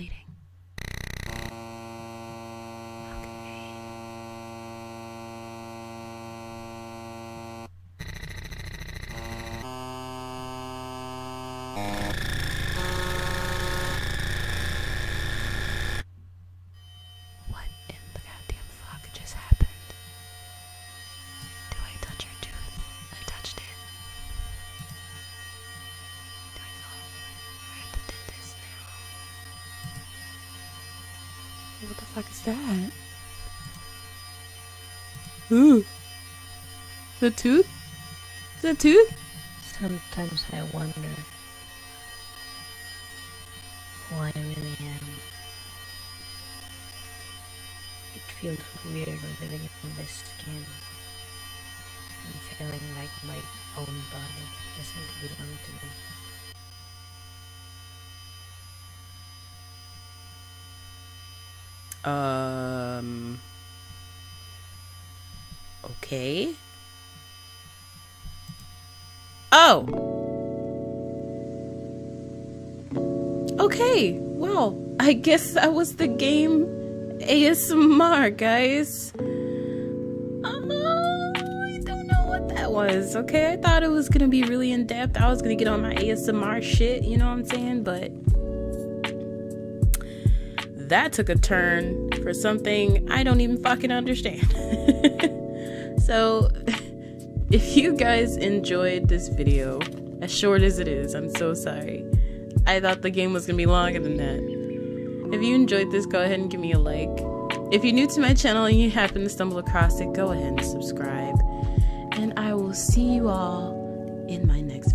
bleeding. Fuck is that? Ooh. The tooth? The tooth? Sometimes I wonder who I really am. It feels weird living in this skin and feeling like my own body doesn't belong to me. Um. Okay. Oh. Okay. Well, I guess that was the game ASMR, guys. Uh, I don't know what that was. Okay, I thought it was gonna be really in depth. I was gonna get on my ASMR shit, you know what I'm saying? But that took a turn for something I don't even fucking understand. so, if you guys enjoyed this video, as short as it is, I'm so sorry. I thought the game was gonna be longer than that. If you enjoyed this, go ahead and give me a like. If you're new to my channel and you happen to stumble across it, go ahead and subscribe. And I will see you all in my next.